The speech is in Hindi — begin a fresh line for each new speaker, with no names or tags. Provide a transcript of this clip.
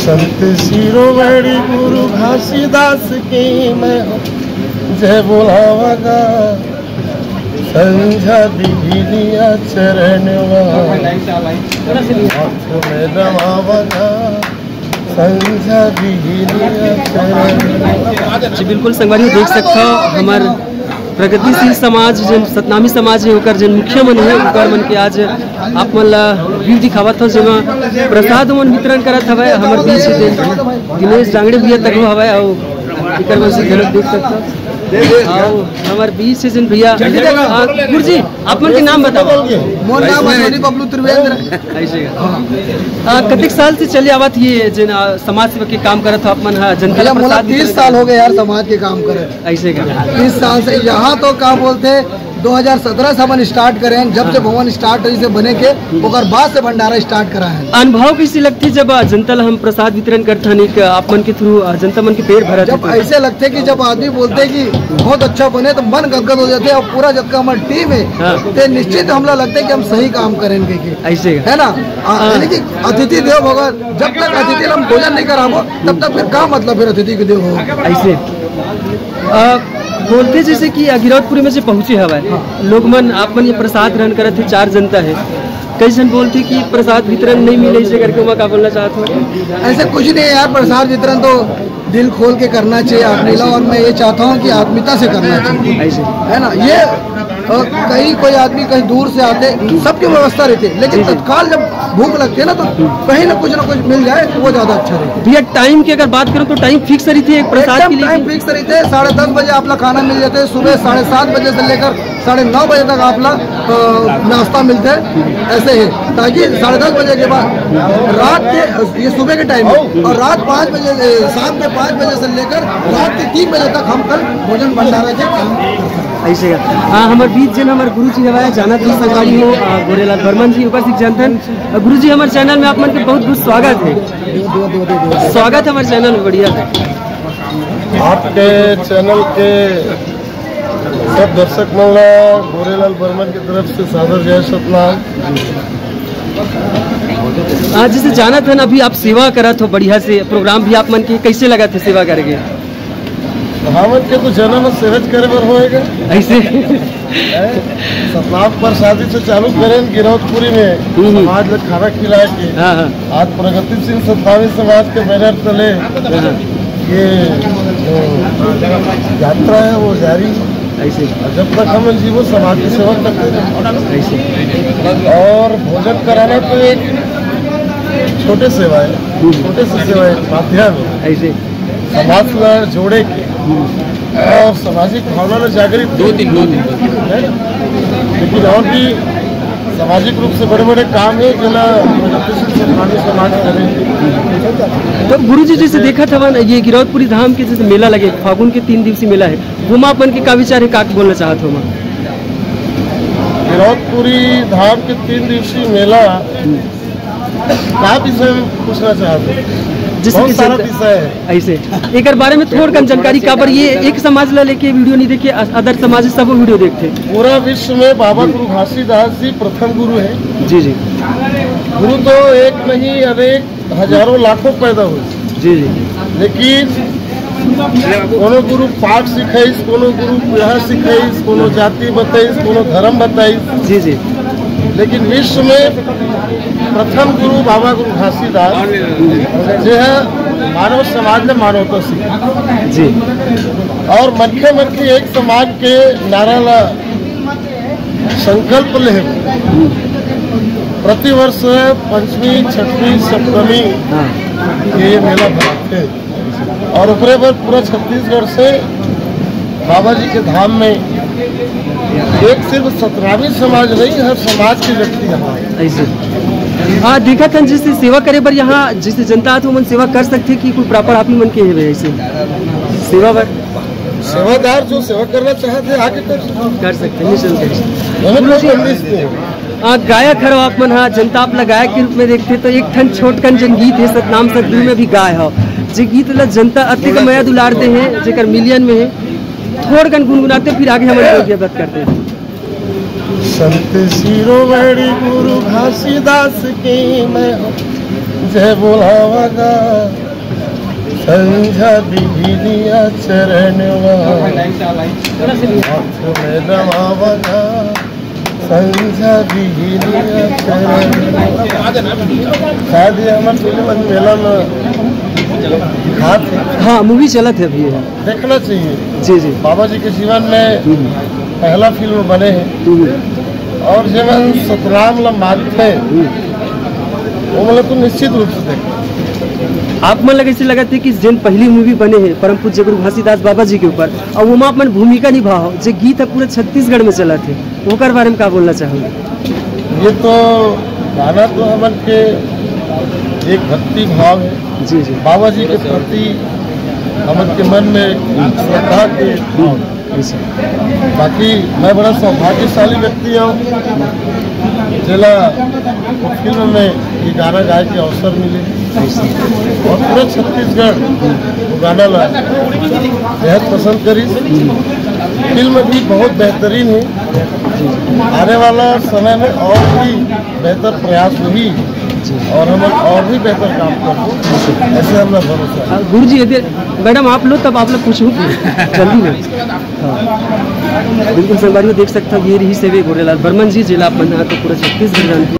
संत शिरोमणि गुरु घासीदास की मैं जय बुलावागा। संझा बिजलिया चरण हाथ में दबावागा। संझा बिजलिया चरण
जी, बिल्कुल संगवारी देख सकते हो, हमार प्रगतिशील समाज, जन सतनामी समाज है ओकर जन मुखिया मन है ओकर मन के आज आप मन ला वीर दिखावत हो जेमा प्रसाद मन वितरण करत हवे, हमर बीच दिनेश डांगड़े भैया तक हवे और एकर मन से देख सकते। हो बीस जिन भैया। हाँ, गुरु जी आप मन के नाम बताओ।
मोर नाम अश्विनी बबलू त्रिवेंद्र।
ऐसे हाँ। कतिक साल से चले आवत ये जिन समाज सेवा के काम करत हो आप मन हाँ, जनता
मोला
प्रसाद
तीस साल हो गए यार समाज के काम करे
ऐसे का
तीस साल से यहाँ तो का बोलते 2017 से अपन स्टार्ट करे हैं। जब से भवन स्टार्ट हुई से बने के और बाद से भंडारा स्टार्ट करा है।
अनुभव कैसी लगती जब जनता हम प्रसाद वितरण करते हैं आप मन के थ्रू जनता मन के पेड़ भरत
जब ऐसे लगते कि जब आदमी बोलते कि बहुत अच्छा बने तो मन गदगद हो जाते और पूरा जब का हमारी टीम
हाँ।
है। तो निश्चित हमला लगता है कि हम सही काम करेंगे
ऐसे
है। ना? आ, यानी कि अतिथि देव भगवान जब तक अतिथि हम भोजन नहीं कराबो तब तक फिर का मतलब फिर अतिथि के देव होगा।
ऐसे। बोलते जैसे कि गिरौतपुरी में से पहुँचे हवा लोग मन आप मन ये प्रसाद ग्रहण करे थे चार जनता है। कई जन बोलते कि प्रसाद वितरण नहीं मिले इसे करके वहाँ का बोलना चाहता हूँ
ऐसा कुछ नहीं है यार प्रसाद वितरण तो दिल खोल के करना चाहिए आप मिला और मैं ये चाहता हूँ कि आत्मीयता से करना चाहिए।
ऐसे।
है ना? ये कहीं कोई आदमी कहीं दूर से आते सबकी व्यवस्था रहती है। लेकिन तत्काल जब भूख लगती है ना तो कहीं ना कुछ ना कुछ मिल जाए तो वो ज़्यादा अच्छा रहता है।
भैया टाइम की अगर बात करूँ तो टाइम फिक्स रही थी एक प्रसाद के
एकदम टाइम फिक्स रहते है साढ़े दस बजे आपला खाना मिल जाते है सुबह साढ़े सात बजे से लेकर साढ़े नौ बजे तक आपला अ, नाश्ता मिलता है। ऐसे है ताकि साढ़े दस बजे के बाद रात के ये सुबह के टाइम है और रात पाँच बजे शाम के पाँच बजे से लेकर रात के तीन बजे तक हम कल भोजन भंडारा के हैं।
ऐसे हाँ हमारे बीच जन हमारे गुरु जी हवा जाना थी संगवारी हो गोरेलाल बर्मन जी सिख जानतन गुरु जी हमारे चैनल में आप मन के बहुत बहुत स्वागत है। स्वागत हमारे चैनल में बढ़िया
आपके चैनल के सब दर्शक मल्ला गोरेलाल बर्मन की तरफ़ से सादर जय सतनाम।
आज जैसे जाना था ना अभी आप सेवा करा तो बढ़िया से प्रोग्राम भी आप मन के कैसे लगा थे सेवा करके?
कहावत के तो जन्म सेहज करे बर होएगा।
ऐसे।
सतनाम पर शादी से चालू करें गिरौतपुरी में।
हम्म।
समाज लोग खाना खिलाए के।
हाँ हाँ।
आज प्रगतिशील सतनामी समाज के बैनर तले
हाँ,
ये जो यात्रा है वो जारी।
ऐसे।
जब तक हम जीवो समाज की सेवा करते रहें
ऐसे।
और भोजन कराना तो एक छोटे सेवा है। छोटे से सेवा है माध्यम है।
ऐसे।
समाज जोड़े के। और सामाजिक भावना ला जागृत दो दिन दो दिन लेकिन और भी सामाजिक रूप से बड़े बड़े काम है प्रगतिशील सतनामी समाज करें।
तो गुरु जी जैसे देखा था ना ये गिरौतपुरी धाम के जैसे मेला लगे फागुन के तीन दिवसीय मेला है। वो माँ अपन के का विचार है का बोलना चाहते हो माँ?
गिरौतपुरी धाम के तीन दिवसीय मेला का विषय पूछना चाहते हैं?
जैसे
सारा विषय है।
ऐसे। एक बारे में थोड़ा कम जानकारी का पर ये एक समाज ला लेके वीडियो नहीं देखे अदर समाज सब वीडियो देखते
पूरा विश्व में बाबा गुरु घासीदास जी प्रथम गुरु है।
जी जी।
गुरु तो एक नहीं अनेक हज़ारों लाखों पैदा हुए।
जी जी।
लेकिन कोनो गुरु पाठ सिखाइस कोनो गुरु विवाह सिखाइस कोनो जाति बताइस कोनो धर्म बताइस।
जी जी।
लेकिन विश्व में प्रथम गुरु बाबा गुरु घासीदास जो है मानव समाज ने मानवता सीखा
जी।
और मनखे मनखे एक समाज के नारा ला संकल्प ले प्रतिवर्ष पंचमी छठवीं सप्तमी
हाँ।
ये मेला भराते और ऊपरे पर पूरा छत्तीसगढ़ से बाबा जी के धाम में एक सिर्फ़ सतनामी समाज नहीं हर समाज के व्यक्ति यहाँ
ऐसे। हाँ देखा था जैसे सेवा करे पर यहाँ जिससे जनता आते मन सेवा कर सकते कि कोई प्रॉपर आप मन के है ऐसे। सेवा पर
सेवादार जो सेवा करना चाहते आगे कर
कर सकते हैं निःशुल्क है। गायक हरो आप मन हाँ जनता अपना गायक के रूप में देखते तो एक ठन छोटकन जन गीत है सतनाम सतगुरु में भी गाय हो। जे गीत ला जनता अति का मया दुलारते हैं जेकर मिलियन में है। थोड़ कन गुनगुनाते फिर आगे हमारे लोग बात करते हैं।
संत शिरोमणि गुरु घासीदास की मैं जय बोलावागा। संझा बिघिनिया चरणवा हाथ में नवावागा संझा बिघिनिया चरणवा शायद ये हमारे मेला में है?
हाँ मूवी चला थे अभी।
देखना चाहिए।
जी जी।
बाबा जी के जीवन में पहला फ़िल्म बने हैं। और जीवन सतराम ला मानते वो मतलब तो निश्चित रूप से देखें।
आप मन लगे ऐसे लगा थे कि जिन पहली मूवी बने हैं परम पूज्य गुरु घासीदास बाबा जी के ऊपर और वो अपन भूमिका निभाओ जो गीत है पूरे छत्तीसगढ़ में चला थे ओकर बारे में क्या बोलना चाहोगे?
ये तो गाना तो हमन के एक भक्ति भाव है।
जी जी।
बाबा जी के प्रति हम के मन में एक श्रद्धा के है। बाकी मैं बड़ा सौभाग्यशाली व्यक्ति हूँ। जिला फ़िल्म में ये गाना गाए के अवसर मिले। और पूरे छत्तीसगढ़ वो गाना ला। बेहद पसंद करी। फ़िल्म भी बहुत बेहतरीन है आने वाला समय में और भी बेहतर प्रयास हुई और हम और भी बेहतर काम कर ऐसे हमें भरोसा है।
हाँ, गुरु जी यदि मैडम आप लो तब आप लोग पूछो जल्दी में। हाँ। बिल्कुल संगवारी देख सकता हो ये रही सेवे गोरेलाल। बर्मन जी जिला पंद्रह तो पूरा छत्तीसगढ़